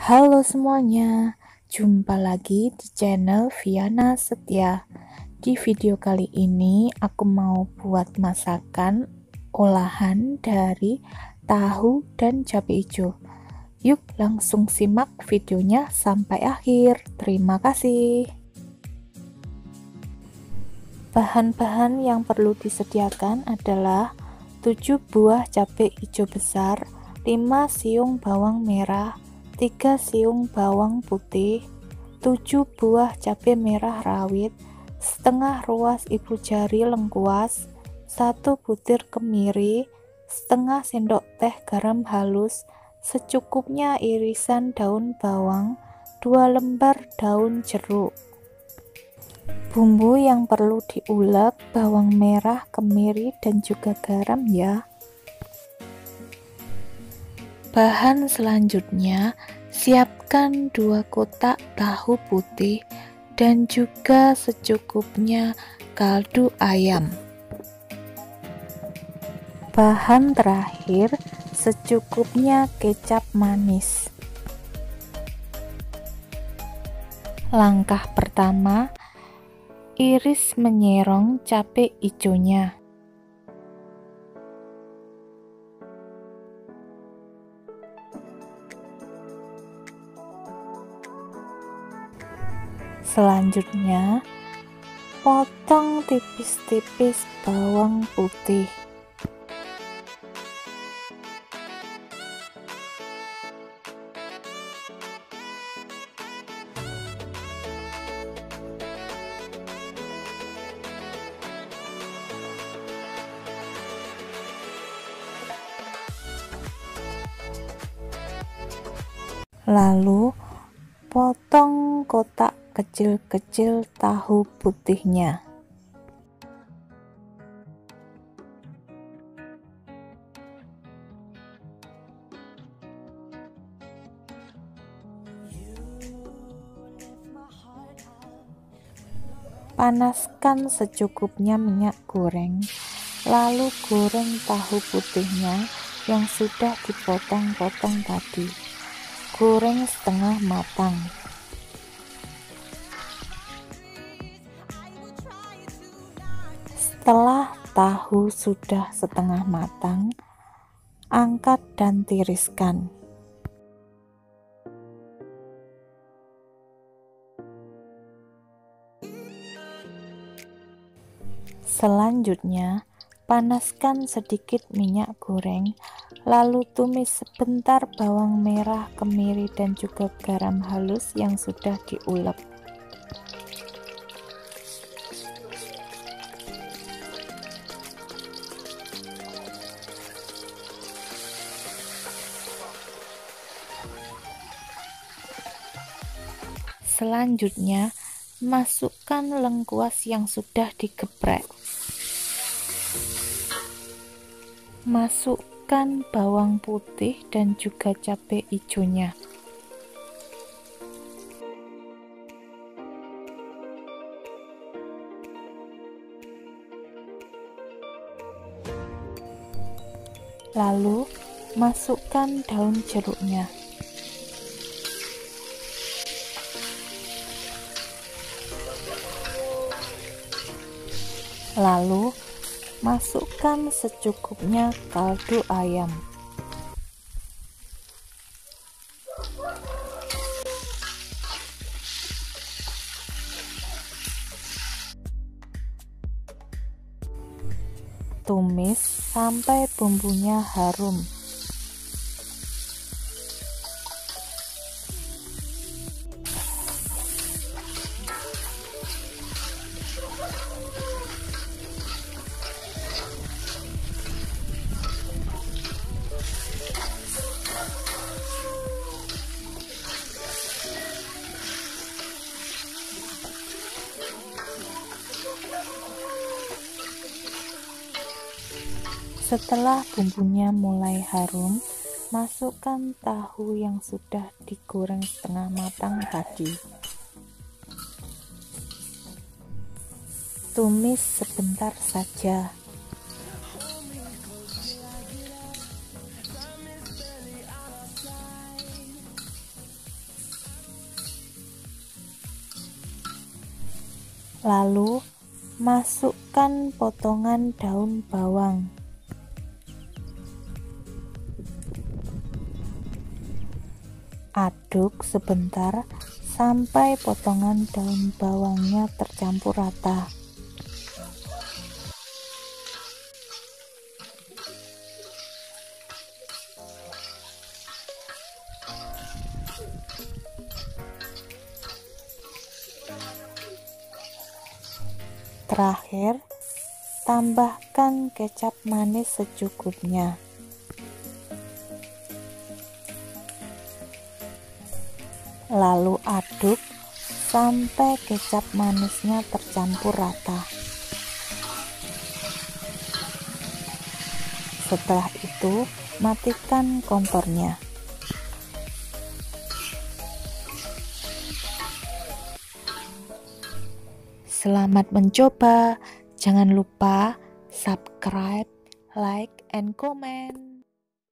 Halo semuanya, jumpa lagi di channel Viana Setia. Di video kali ini aku mau buat masakan olahan dari tahu dan cabai hijau. Yuk langsung simak videonya sampai akhir. Terima kasih. Bahan-bahan yang perlu disediakan adalah 7 buah cabai hijau besar, 5 siung bawang merah, 3 siung bawang putih, 7 buah cabai merah rawit, setengah ruas ibu jari lengkuas, 1 butir kemiri, setengah sendok teh garam halus, secukupnya irisan daun bawang, 2 lembar daun jeruk. Bumbu yang perlu diulek bawang merah, kemiri, dan juga garam ya. Bahan selanjutnya, siapkan dua kotak tahu putih dan juga secukupnya kaldu ayam. Bahan terakhir, secukupnya kecap manis. Langkah pertama, iris menyerong cabai hijaunya. Selanjutnya, potong tipis-tipis bawang putih. Lalu, potong kotak kecil-kecil tahu putihnya. Panaskan secukupnya minyak goreng, lalu goreng tahu putihnya yang sudah dipotong-potong tadi. Goreng setengah matang. Setelah tahu sudah setengah matang, angkat dan tiriskan. Selanjutnya, panaskan sedikit minyak goreng, lalu tumis sebentar bawang merah, kemiri, dan juga garam halus yang sudah diulek. Selanjutnya, masukkan lengkuas yang sudah digeprek. Masukkan bawang putih dan juga cabai hijaunya. Lalu, masukkan daun jeruknya. Lalu, masukkan secukupnya kaldu ayam. Tumis sampai bumbunya harum. Setelah bumbunya mulai harum, masukkan tahu yang sudah digoreng setengah matang tadi. Tumis sebentar saja. Lalu, masukkan potongan daun bawang. Aduk sebentar sampai potongan daun bawangnya tercampur rata. Terakhir, tambahkan kecap manis secukupnya. Lalu aduk sampai kecap manisnya tercampur rata. Setelah itu, matikan kompornya. Selamat mencoba. Jangan lupa subscribe, like, and comment.